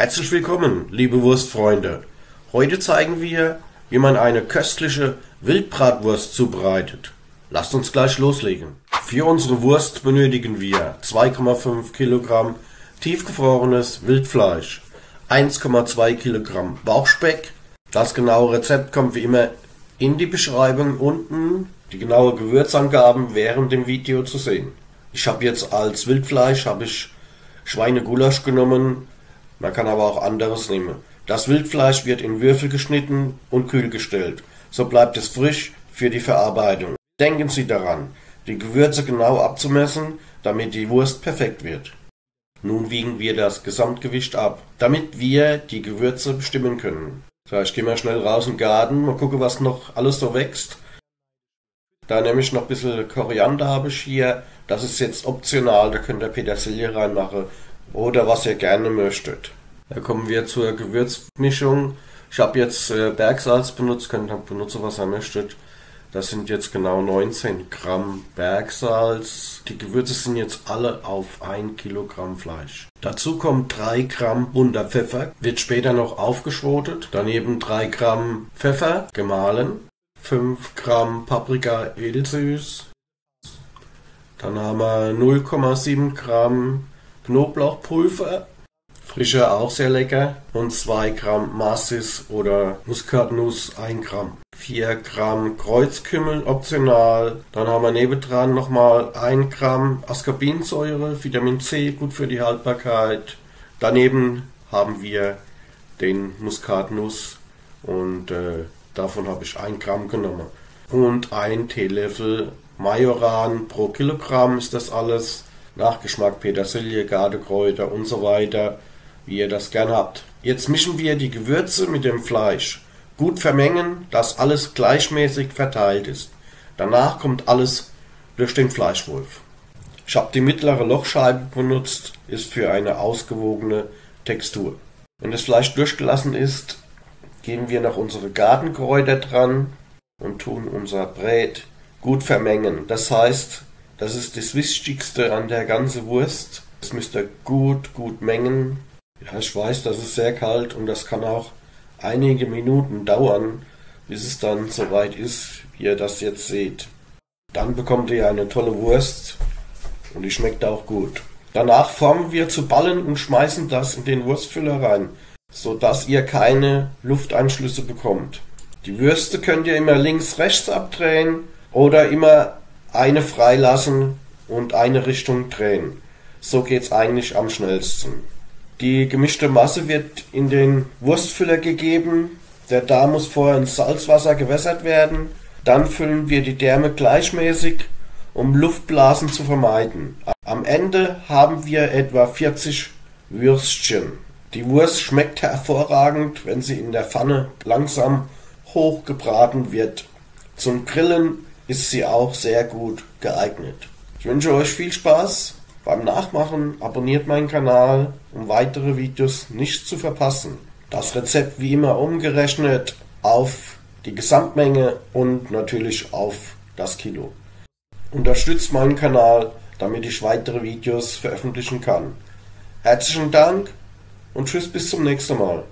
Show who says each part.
Speaker 1: Herzlich willkommen, liebe Wurstfreunde. Heute zeigen wir, wie man eine köstliche Wildbratwurst zubereitet. Lasst uns gleich loslegen. Für unsere Wurst benötigen wir 2,5 Kilogramm tiefgefrorenes Wildfleisch, 1,2 Kilogramm Bauchspeck. Das genaue Rezept kommt wie immer in die Beschreibung unten. Die genaue Gewürzangaben während dem Video zu sehen. Ich habe jetzt als Wildfleisch habe ich Schweinegulasch genommen, man kann aber auch anderes nehmen. Das Wildfleisch wird in Würfel geschnitten und kühl gestellt. So bleibt es frisch für die Verarbeitung. Denken Sie daran, die Gewürze genau abzumessen, damit die Wurst perfekt wird. Nun wiegen wir das Gesamtgewicht ab, damit wir die Gewürze bestimmen können. So, ich gehe mal schnell raus in den Garten, mal gucken, was noch alles so wächst. Da nämlich noch ein bisschen Koriander habe ich hier. Das ist jetzt optional, da könnt ihr Petersilie reinmachen oder was ihr gerne möchtet. Da kommen wir zur Gewürzmischung. Ich habe jetzt äh, Bergsalz benutzt, könnt ihr benutzen, was ihr möchtet. Das sind jetzt genau 19 Gramm Bergsalz. Die Gewürze sind jetzt alle auf 1 Kilogramm Fleisch. Dazu kommt 3 Gramm bunter Pfeffer, wird später noch aufgeschrotet. Daneben 3 Gramm Pfeffer, gemahlen. 5 Gramm Paprika edelsüß. Dann haben wir 0,7 Gramm Knoblauchpulver, frischer auch sehr lecker. Und 2 Gramm Massis oder Muskatnuss 1 Gramm. 4 Gramm Kreuzkümmel optional. Dann haben wir nebendran nochmal 1 Gramm Ascorbinsäure, Vitamin C, gut für die Haltbarkeit. Daneben haben wir den Muskatnuss und äh, davon habe ich 1 Gramm genommen. Und ein Teelöffel Majoran pro Kilogramm ist das alles. Nachgeschmack Petersilie, Gardekräuter und so weiter, wie ihr das gern habt. Jetzt mischen wir die Gewürze mit dem Fleisch. Gut vermengen, dass alles gleichmäßig verteilt ist. Danach kommt alles durch den Fleischwolf. Ich habe die mittlere Lochscheibe benutzt, ist für eine ausgewogene Textur. Wenn das Fleisch durchgelassen ist, geben wir noch unsere Gartenkräuter dran und tun unser Brät gut vermengen. Das heißt, das ist das Wichtigste an der ganzen Wurst. Das müsst ihr gut, gut mengen. Ja, ich weiß, das ist sehr kalt und das kann auch einige Minuten dauern, bis es dann soweit ist, wie ihr das jetzt seht. Dann bekommt ihr eine tolle Wurst und die schmeckt auch gut. Danach formen wir zu Ballen und schmeißen das in den Wurstfüller rein, sodass ihr keine Lufteinschlüsse bekommt. Die Würste könnt ihr immer links rechts abdrehen oder immer eine freilassen und eine Richtung drehen. So geht's eigentlich am schnellsten. Die gemischte Masse wird in den Wurstfüller gegeben. Der Darm muss vorher in Salzwasser gewässert werden. Dann füllen wir die Därme gleichmäßig, um Luftblasen zu vermeiden. Am Ende haben wir etwa 40 Würstchen. Die Wurst schmeckt hervorragend, wenn sie in der Pfanne langsam hochgebraten wird. Zum Grillen ist sie auch sehr gut geeignet. Ich wünsche euch viel Spaß beim Nachmachen. Abonniert meinen Kanal, um weitere Videos nicht zu verpassen. Das Rezept wie immer umgerechnet auf die Gesamtmenge und natürlich auf das Kilo. Unterstützt meinen Kanal, damit ich weitere Videos veröffentlichen kann. Herzlichen Dank und tschüss bis zum nächsten Mal.